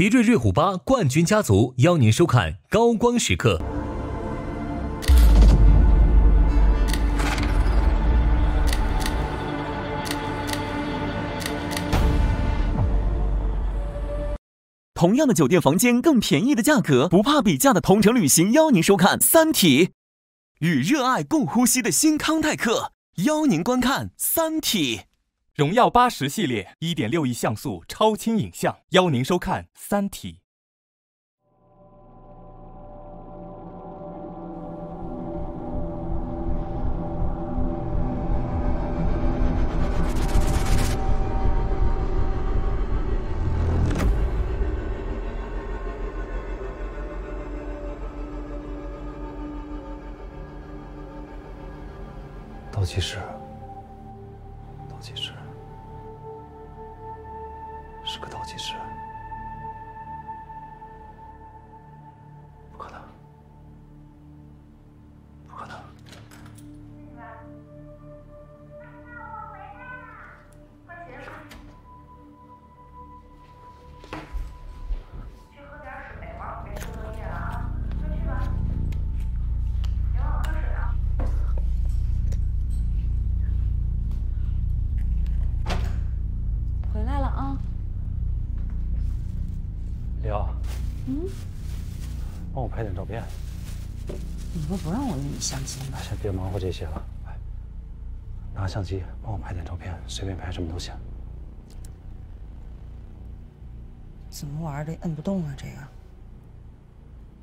奇瑞瑞虎八冠军家族邀您收看高光时刻。同样的酒店房间，更便宜的价格，不怕比价的同城旅行邀您收看《三体》，与热爱共呼吸的新康泰克邀您观看《三体》。荣耀八十系列一点六亿像素超清影像，邀您收看《三体》。倒计时，拍点照片。你不不让我用你相机吗？先别忙活这些了，哎，拿相机帮我拍点照片，随便拍什么都行。怎么玩的？摁不动啊，这个。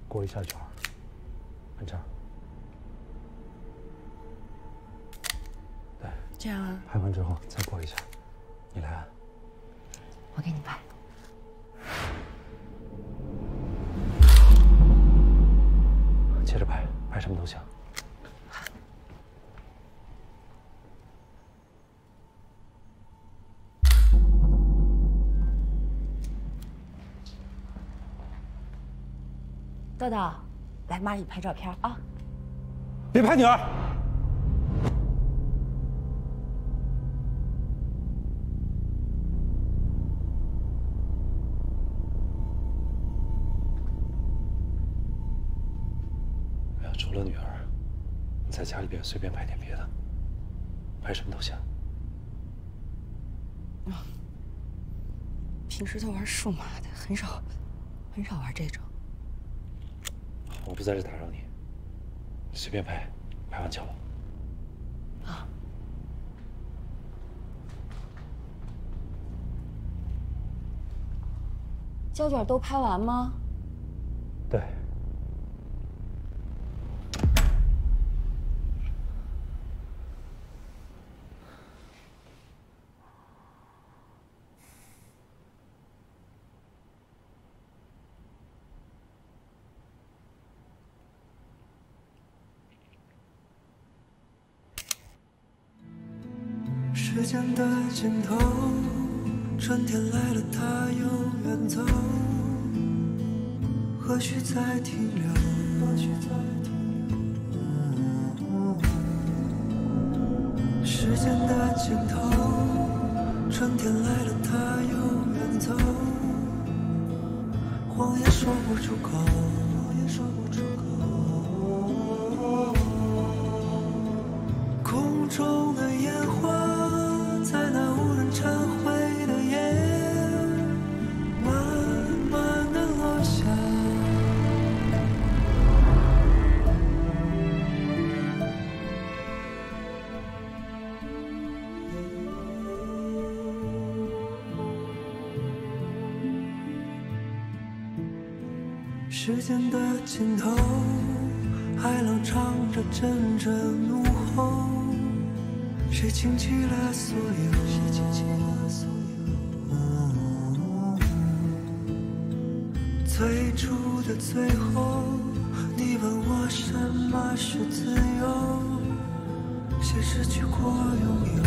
过一下圈，按这儿。对，这样啊，拍完之后再过一下，你来按。我给你拍。什么东西啊。豆豆，来妈给你拍照片啊！别拍女儿！除了女儿，你在家里边随便拍点别的，拍什么都行。平时都玩数码的，很少很少玩这种。我不在这打扰你，你随便拍，拍完叫我。啊胶卷都拍完吗？对。的尽头，春天来了，它又远走。何须再停留？何须再停留？时间的尽头，春天来了，它又远走。谎言说不出口，时间的尽头，海浪唱着阵阵怒吼。谁倾起了所有？谁倾起了所有？最初的最后，你问我什么是自由？谁失去过拥有？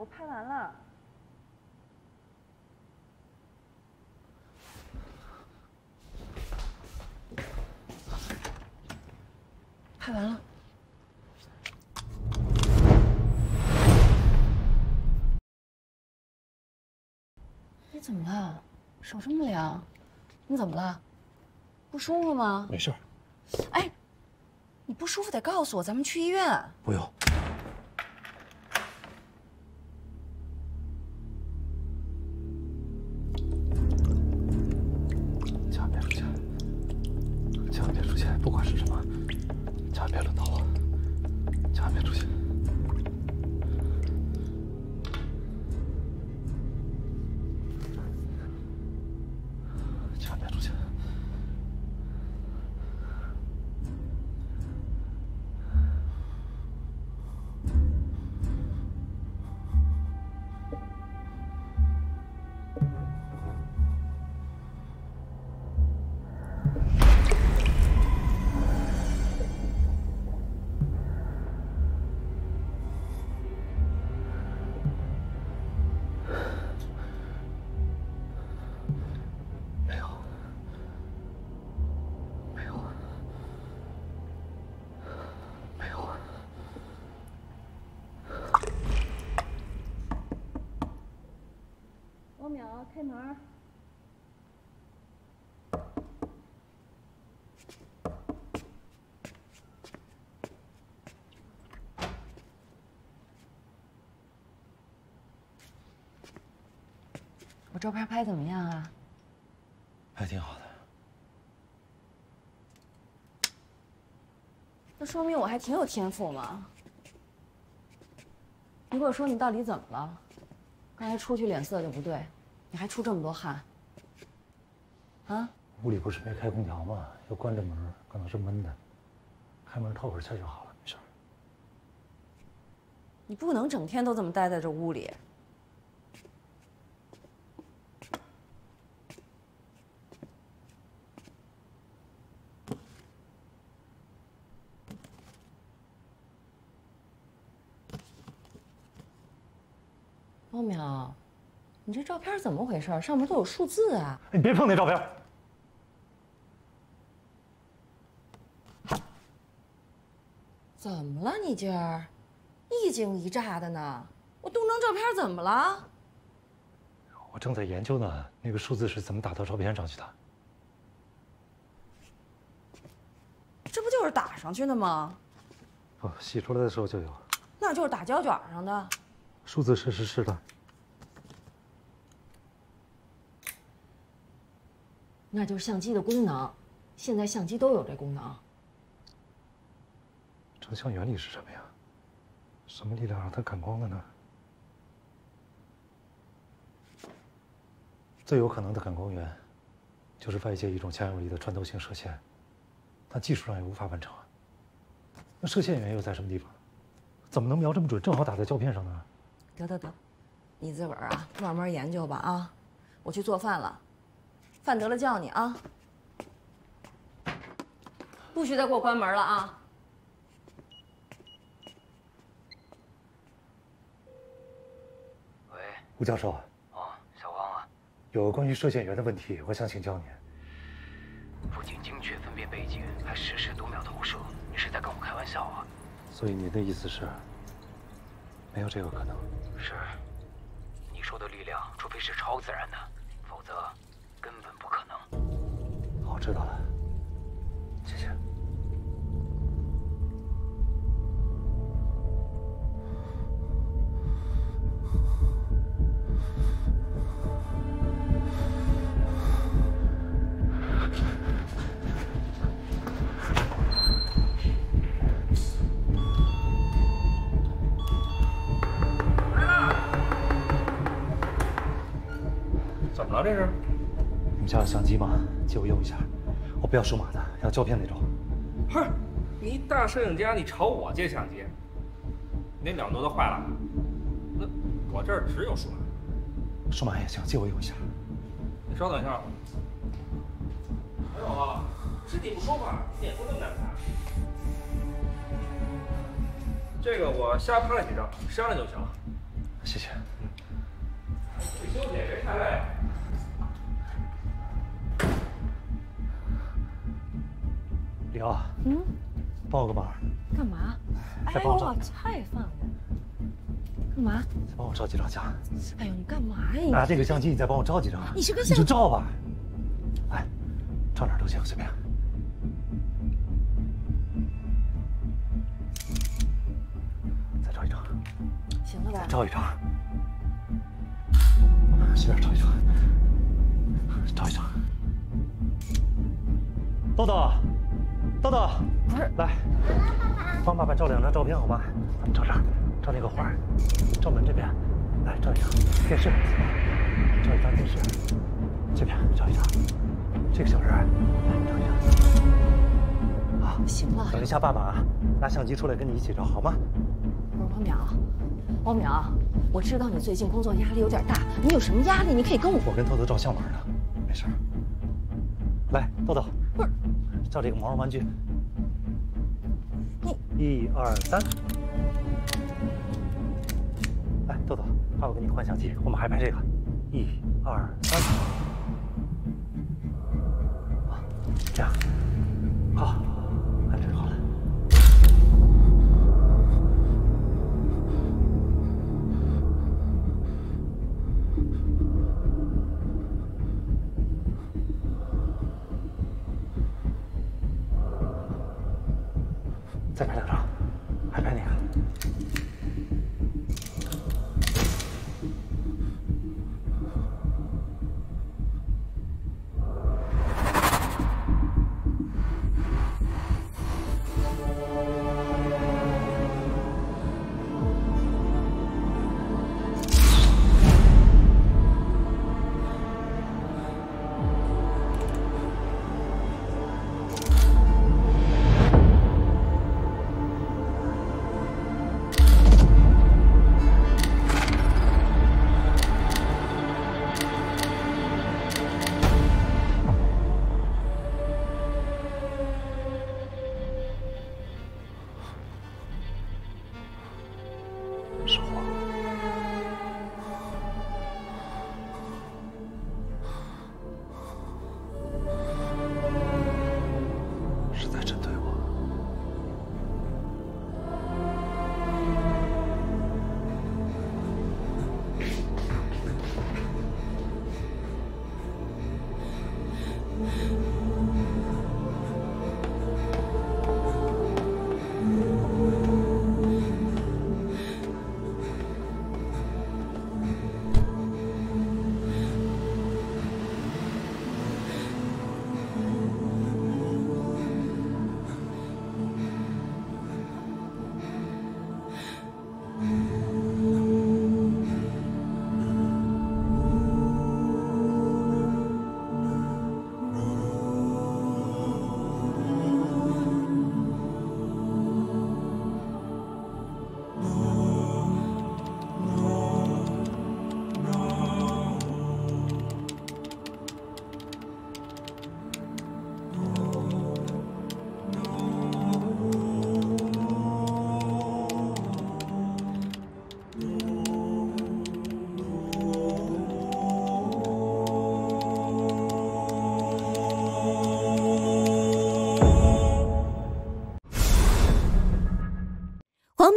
我拍完了。拍完了。你怎么了？手这么凉，你怎么了？不舒服吗？没事，哎，你不舒服得告诉我，咱们去医院。不用。王淼，开门。我照片拍怎么样啊？还挺好的。那说明我还挺有天赋嘛。你给我说你到底怎么了？刚才出去脸色就不对，你还出这么多汗。啊？屋里不是没开空调吗？又关着门，可能是闷的。开门透会儿气就好了，没事。你不能整天都这么待在这屋里。汪淼，你这照片怎么回事？上面都有数字啊！你别碰那照片。怎么了你今儿，一惊一乍的呢？我动张照片怎么了？我正在研究呢，那个数字是怎么打到照片上去的？这不就是打上去的吗？哦，洗出来的时候就有。那就是打胶卷上的。数字是是是的。那就是相机的功能，现在相机都有这功能。成像原理是什么呀？什么力量让它感光的呢？最有可能的感光源，就是外界一种强有力的穿透性射线，但技术上也无法完成啊。那射线源又在什么地方？怎么能瞄这么准，正好打在胶片上呢？得得得，你自个儿啊慢慢研究吧啊！我去做饭了，饭得了叫你啊，不许再给我关门了啊！喂，吴教授，哦，小汪啊，有个关于射线员的问题，我想请教您。不仅精确分辨背景，还实时读秒投射，你是在跟我开玩笑啊？所以您的意思是，没有这个可能？是，你说的力量，除非是超自然的，知道了，一下。我不要数码的，要胶片那种。不是，你大摄影家，你朝我借相机？你那两多都坏了？那我这儿只有数码。数码也行，借我用一下。你稍等一下。还有啊，是你不说话，你脸色那么难看。这个我瞎拍了几张，删了就行。李奥，嗯，帮我个忙，干嘛？哎再帮我找呦，菜放着。干嘛？再帮我照几张相。哎呦，你干嘛呀你？拿这个相机，你再帮我照几张。你你是个相就照吧。哎，照哪儿都行，随便。再照一张，行了吧再？照一张，随便照一张，照一张。豆豆，豆豆，不是，来，帮爸爸照两张照片好吗？咱们照这儿，照那个花儿，照门这边，来照一张电视，照一张电视，这边照一张，这个小人儿，来照一张。好，行了，等一下爸爸啊，拿相机出来跟你一起照好吗？不是王淼，王淼，我知道你最近工作压力有点大，你有什么压力你可以跟我。我跟豆豆照相玩呢，没事儿。来，豆豆，照这个毛绒玩具。你一二三。来，豆豆，爸爸给你换相机，我们还拍这个。一二三。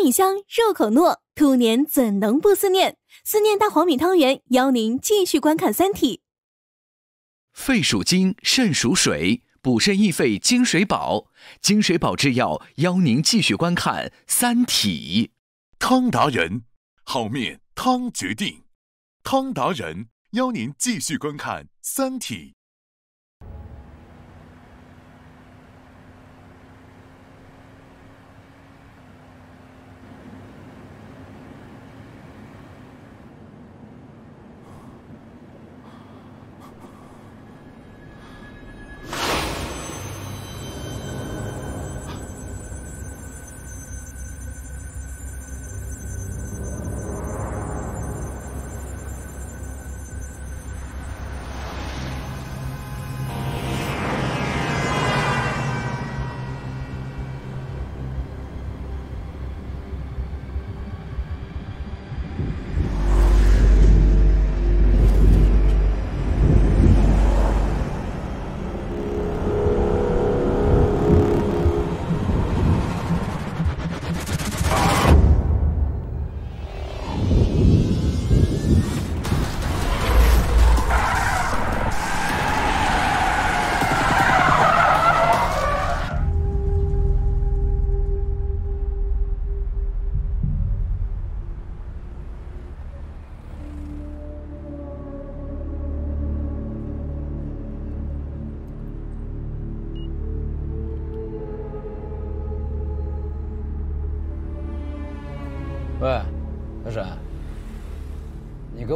米香，入口糯，兔年怎能不思念？思念大黄米汤圆，邀您继续观看《三体》。肺属金，肾属水，补肾益肺金水宝，金水宝制药邀您继续观看《三体》。汤达人，好面汤决定。汤达人邀您继续观看《三体》。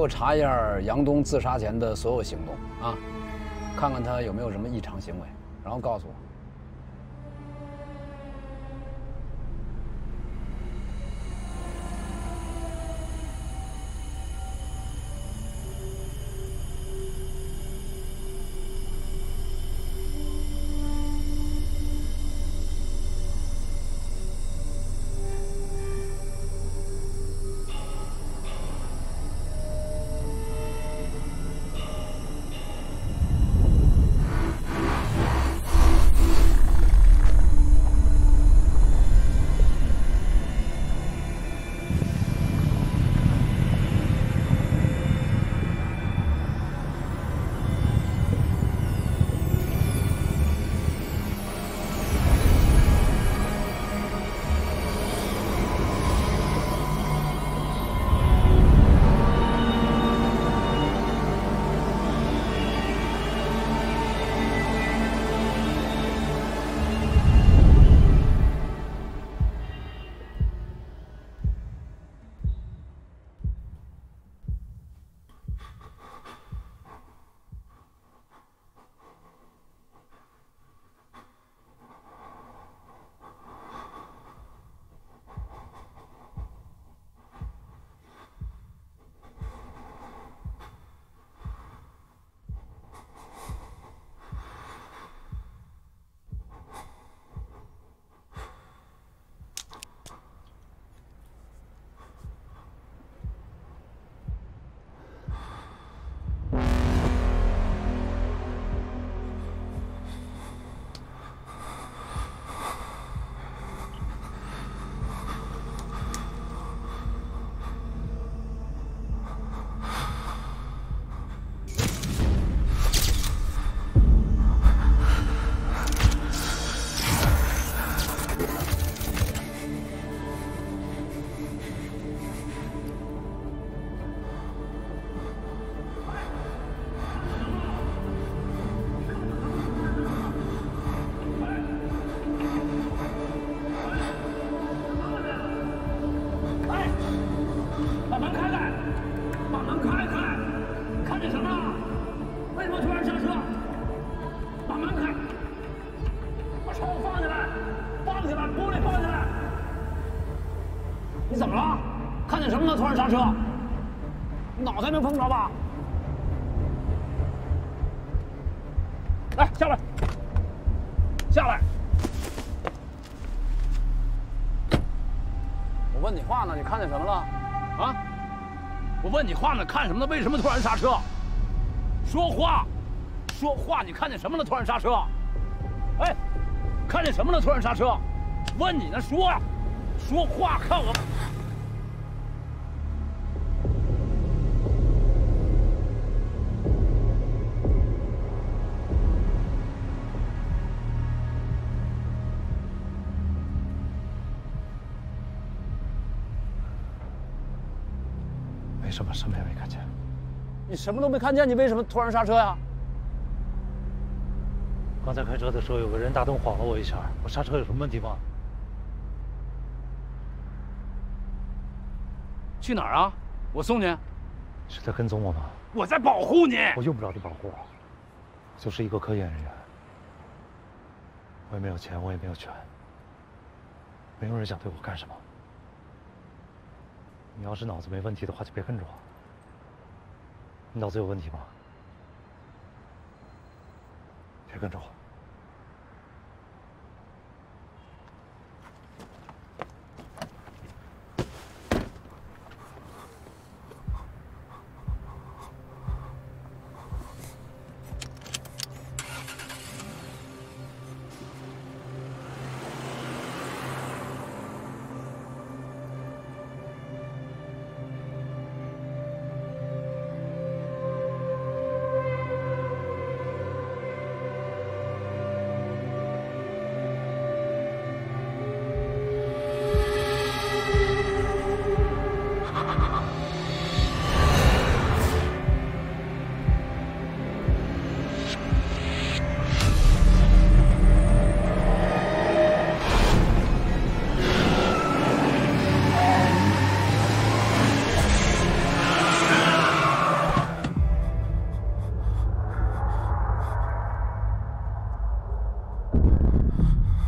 查一下杨东自杀前的所有行动啊，看看他有没有什么异常行为，然后告诉我。我问你话呢，看什么呢？为什么突然刹车？说话，说话！你看见什么了？突然刹车？哎，看见什么了？突然刹车？问你呢，说呀，说话！看我。什么都没看见，你为什么突然刹车呀？刚才开车的时候，有个人大灯晃了我一下，我刹车有什么问题吗？去哪儿啊？我送你。是在跟踪我吗？我在保护你。我用不着你保护，我就是一个科研人员。我也没有钱，我也没有权，没有人想对我干什么。你要是脑子没问题的话，就别跟着我。你脑子有问题吗？别跟着我。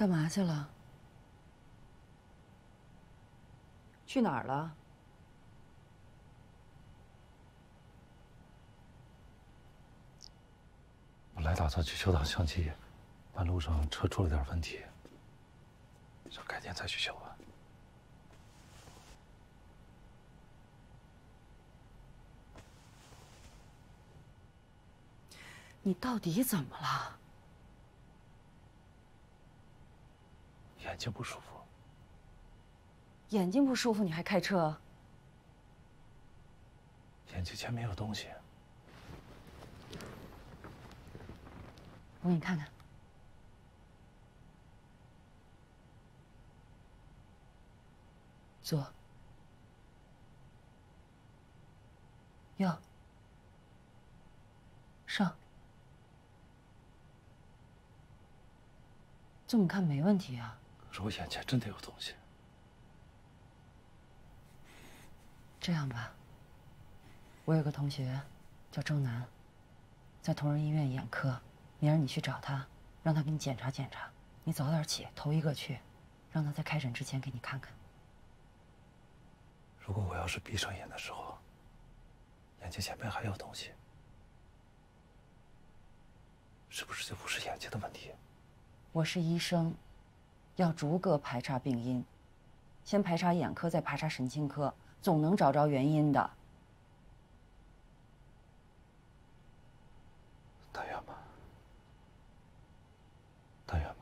干嘛去了？去哪儿了？本来打算去修趟相机，半路上车出了点问题，想改天再去修吧。你到底怎么了？眼睛不舒服。眼睛不舒服你还开车？眼睛前面有东西。我给你看看。左，右，上。这么看没问题啊。可是我眼前真的有东西。这样吧，我有个同学叫周楠，在同仁医院眼科，明儿你去找他，让他给你检查检查。你早点起，头一个去，让他在开诊之前给你看看。如果我要是闭上眼的时候，眼睛前面还有东西，是不是就不是眼睛的问题？我是医生，要逐个排查病因，先排查眼科，再排查神经科，总能找着原因的。但愿吧，但愿吧。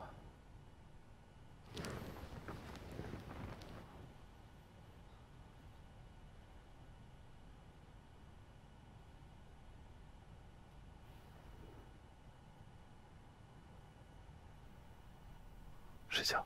睡觉。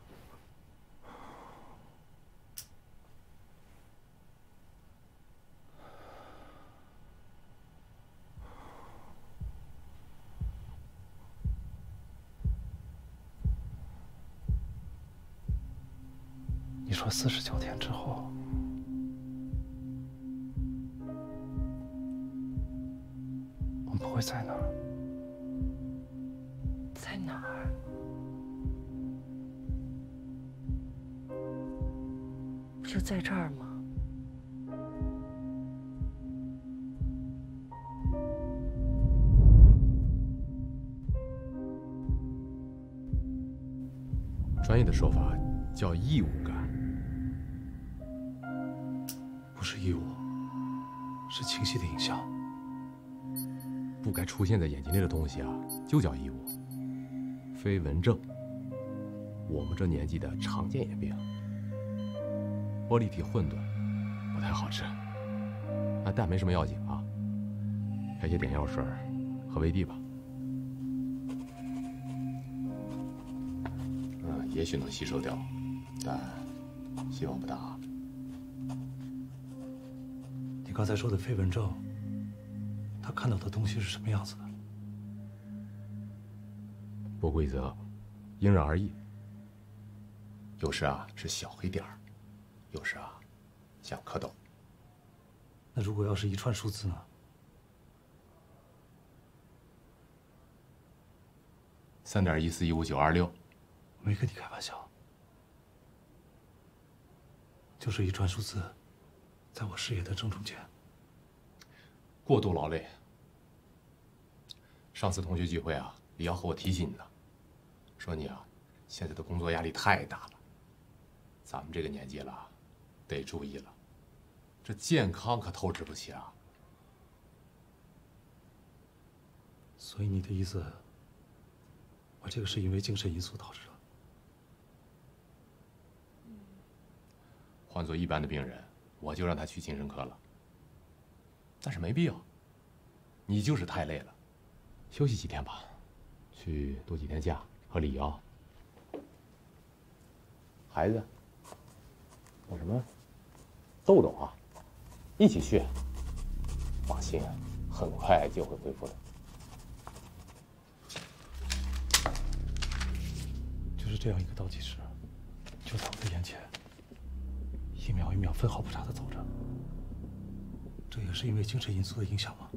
你说四十九天之后，我们会在哪儿？在哪儿？不就在这儿吗？专业的说法叫异物感，该出现在眼睛里的东西啊，就叫异物。飞蚊症，我们这年纪的常见眼病。玻璃体混沌，不太好吃，啊，但没什么要紧啊。开些点药水和维 D 吧。嗯，也许能吸收掉，但希望不大。你刚才说的飞蚊症，他看到的东西是什么样子的？不规则，因人而异。有时啊是小黑点儿，有时啊像蝌蚪。那如果要是一串数字呢？三点一四一五九二六，没跟你开玩笑，就是一串数字，在我视野的正中间。过度劳累。上次同学聚会啊，李瑶和我提起你了，说你啊，现在的工作压力太大了，咱们这个年纪了，得注意了，这健康可透支不起啊。所以你的意思，我这个是因为精神因素导致的？换做一般的病人，我就让他去精神科了。但是没必要，你就是太累了，休息几天吧，去度几天假，和李瑶。孩子，我什么豆豆啊，一起去。放心，很快就会恢复的。就是这样一个倒计时，就在我的眼前，一秒一秒分毫不差的走着。这也是因为精神因素的影响吗？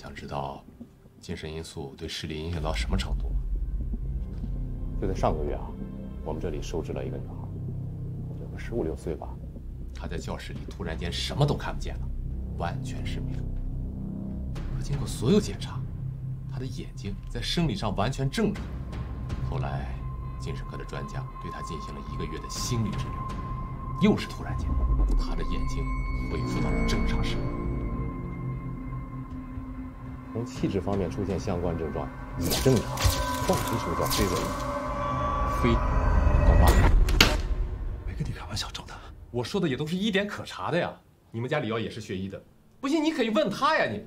想知道精神因素对视力影响到什么程度吗？就在上个月啊，我们这里收治了一个女孩，有个十五六岁吧。她在教室里突然间什么都看不见了，完全失明。可经过所有检查，她的眼睛在生理上完全正常。后来，精神科的专家对她进行了一个月的心理治疗，又是突然间，她的眼睛恢复到了正常视力。从气质方面出现相关症状也正常，换句说叫非文非，懂吗？没跟你开玩笑，郑南。我说的也都是一点可查的呀。你们家李瑶也是学医的，不信你可以问他呀，你。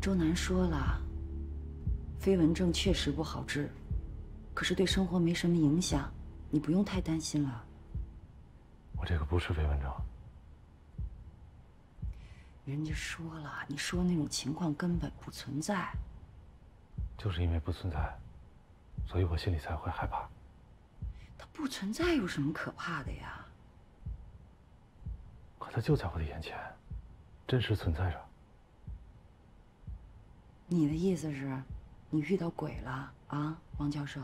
周南说了，飞蚊症确实不好治，可是对生活没什么影响，你不用太担心了。我这个不是飞蚊症。人家说了，你说那种情况根本不存在。就是因为不存在，所以我心里才会害怕。它不存在有什么可怕的呀？可它就在我的眼前，真实存在着。你的意思是，你遇到鬼了啊，王教授？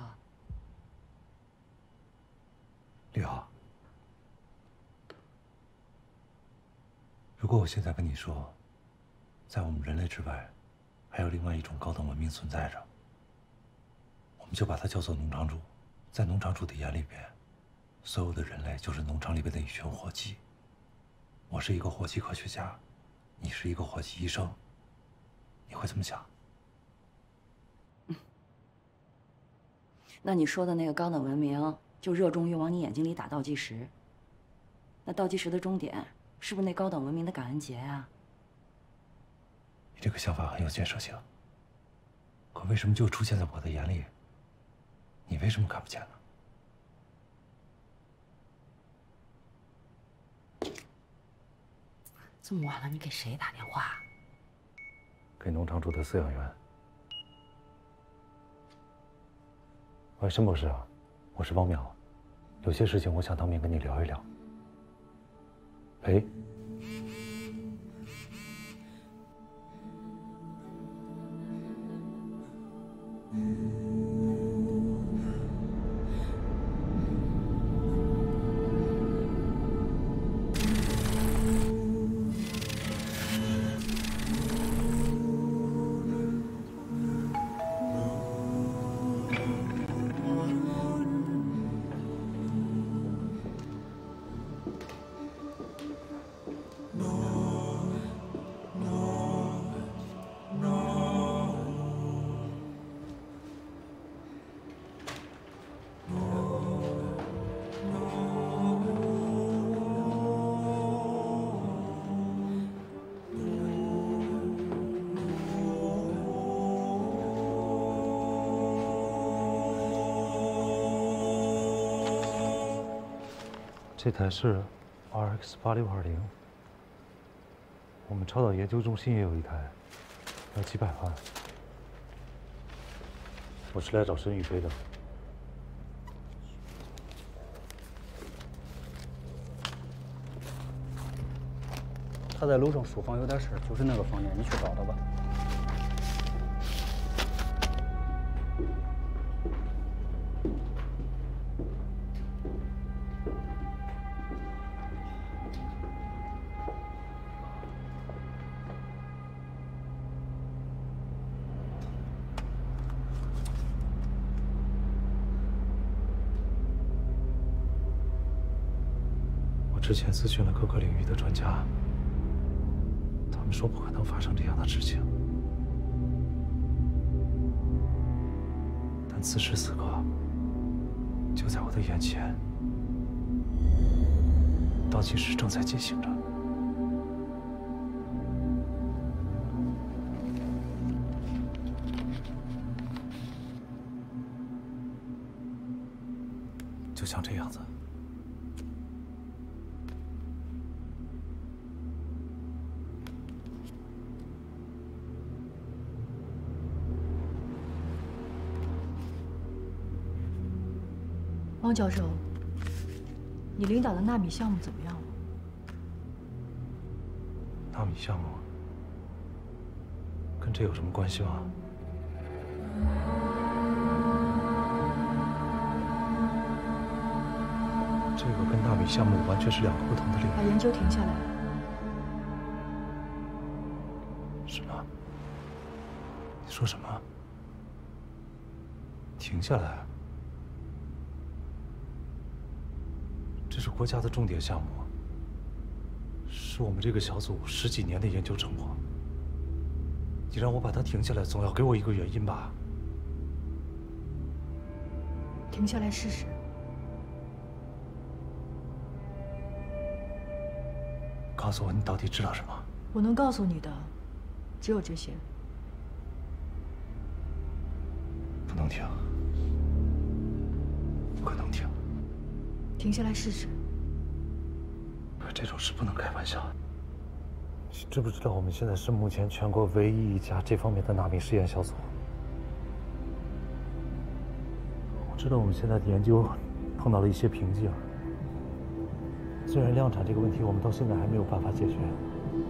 李浩，如果我现在跟你说，在我们人类之外，还有另外一种高等文明存在着，我们就把它叫做农场主。在农场主的眼里边，所有的人类就是农场里边的一群伙计。我是一个伙计科学家，你是一个伙计医生，你会怎么想？那你说的那个高等文明，就热衷于往你眼睛里打倒计时。那倒计时的终点，是不是那高等文明的感恩节啊？你这个想法很有建设性。可为什么就出现在我的眼里？你为什么看不见呢？这么晚了，你给谁打电话？给农场主的饲养员。喂申博士啊？我是汪淼有些事情我想当面跟你聊一聊。喂这台是 RX 八六二零，我们超导研究中心也有一台，要几百万。我是来找申玉飞的。他在楼上书房有点事儿，就是那个房间，你去找他吧。汪教授，你领导的纳米项目怎么样了？纳米项目跟这有什么关系吗？这个跟纳米项目完全是两个不同的领域。把研究停下来。什么？你说什么？停下来？这是国家的重点项目，是我们这个小组十几年的研究成果。你让我把它停下来，总要给我一个原因吧？停下来试试。告诉我你到底知道什么？我能告诉你的，只有这些。不能停，不可能停。停下来试试。可这种事不能开玩笑。你知不知道我们现在是目前全国唯一一家这方面的纳米实验小组？我知道我们现在的研究碰到了一些瓶颈。虽然量产这个问题我们到现在还没有办法解决，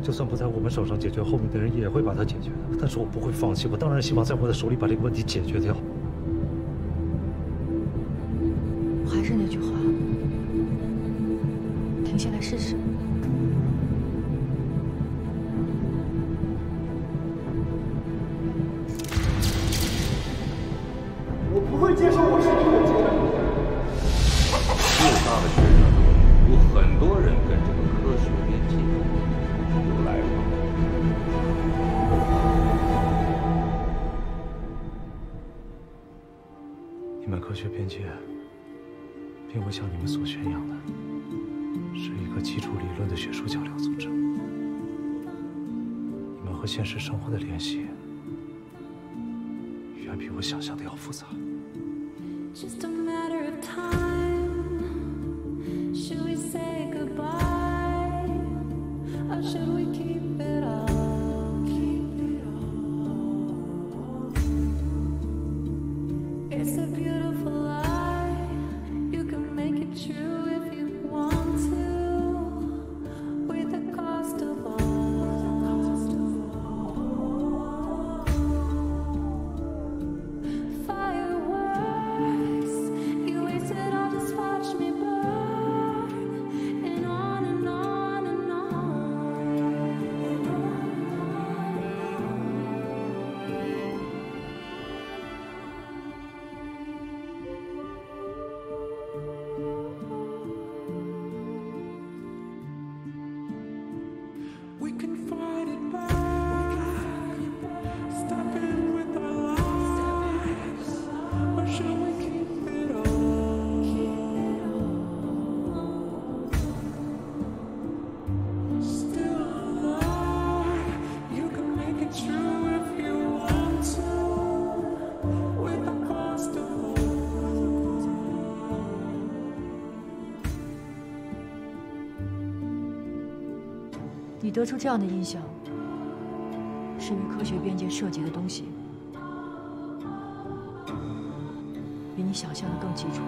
就算不在我们手上解决，后面的人也会把它解决的。但是我不会放弃，我当然希望在我的手里把这个问题解决掉。得出这样的印象是因为科学边界涉及的东西比你想象的更基础